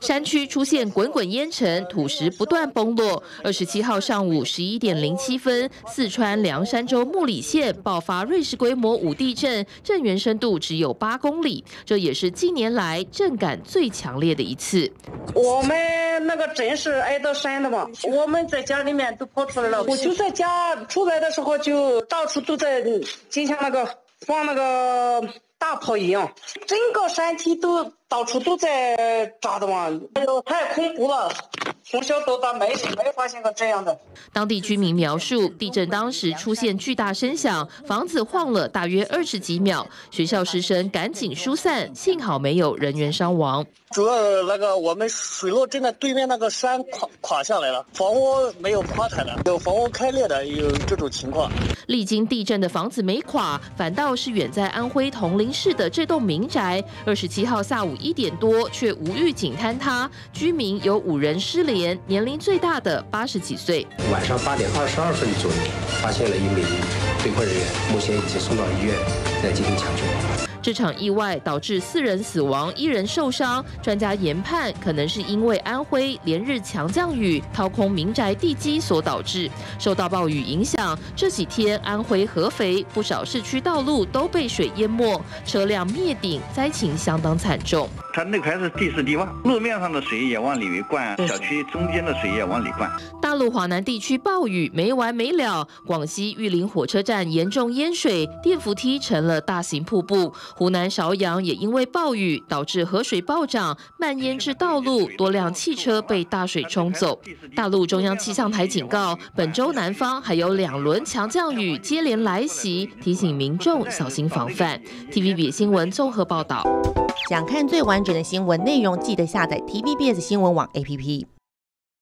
山区出现滚滚烟尘，土石不断崩落。二十七号上午十一点零七分，四川凉山州木里县爆发瑞士规模五地震，震源深度只有八公里，这也是近年来震感最强烈的一次。我们那个镇是挨到山的嘛，我们在家里面都跑出来了。我就在家出来的时候，就到处都在，就像那个放那个大炮一样，整个山体都。到处都在炸的嘛，哎呦，太恐怖了！从小到大没没发现过这样的。当地居民描述，地震当时出现巨大声响，房子晃了大约二十几秒，学校师生赶紧疏散，幸好没有人员伤亡。主要那个我们水落镇的对面那个山垮垮下来了，房屋没有垮塌的，有房屋开裂的，有这种情况。历经地震的房子没垮，反倒是远在安徽铜陵市的这栋民宅，二十七号下午。一点多却无预警坍塌，居民有五人失联，年龄最大的八十几岁。晚上八点二十二分左右，发现了一名被困人员，目前已经送到医院在进行抢救。这场意外导致四人死亡，一人受伤。专家研判，可能是因为安徽连日强降雨掏空民宅地基所导致。受到暴雨影响，这几天安徽合肥不少市区道路都被水淹没，车辆灭顶，灾情相当惨重。它那块是地势低洼，路面上的水也往里面灌，小区中间的水也往里灌。大陆华南地区暴雨没完没了，广西玉林火车站严重淹水，电扶梯成了大型瀑布。湖南邵阳也因为暴雨导致河水暴涨，蔓延至道路，多辆汽车被大水冲走。大陆中央气象台警告，本周南方还有两轮强降雨接连来袭，提醒民众小心防范。TVB 新闻综合报道。想看最完整的新闻内容，记得下载 TVBS 新闻网 APP。